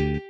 you